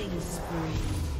killing spree.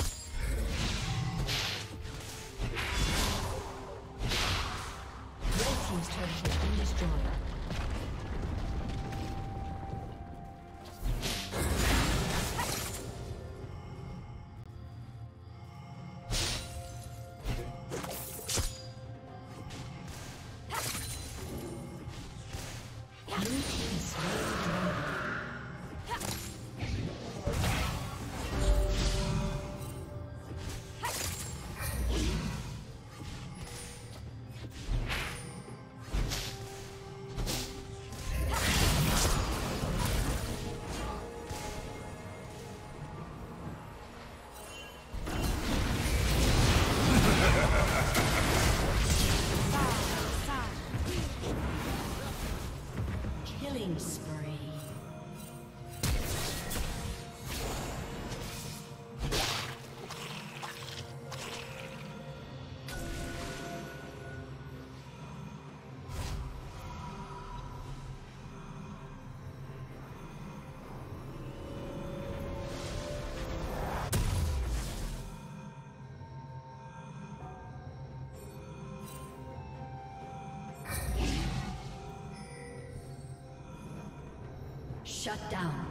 Shut down.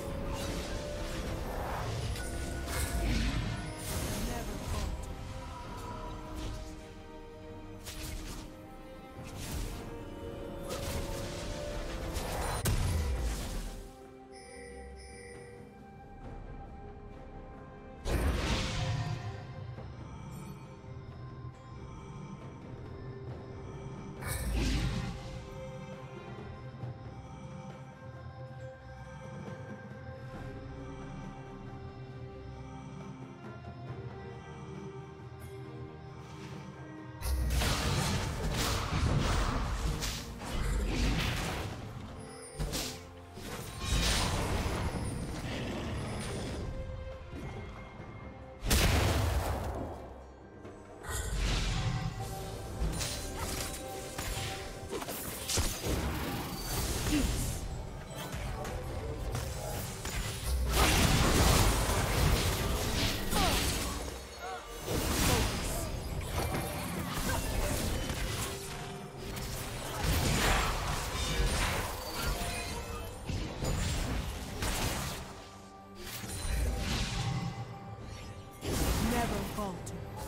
falter.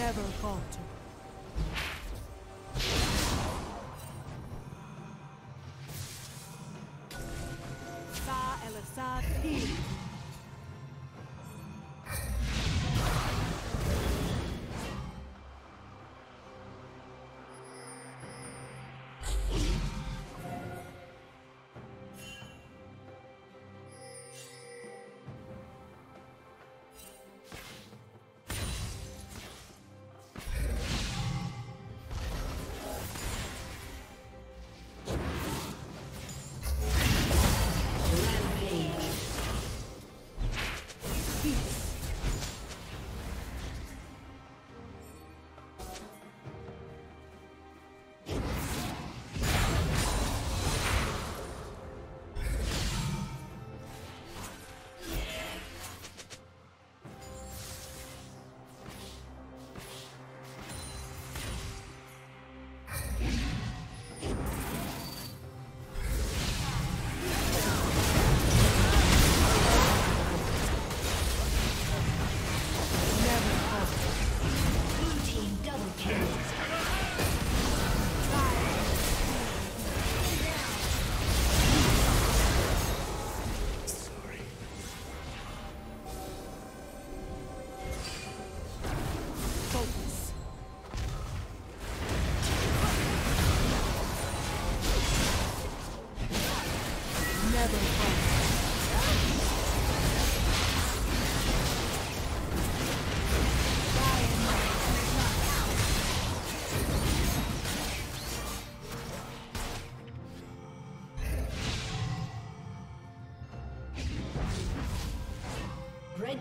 Never falter.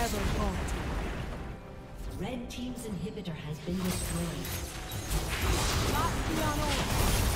Rebel Red Team's inhibitor has been destroyed. Not beyond.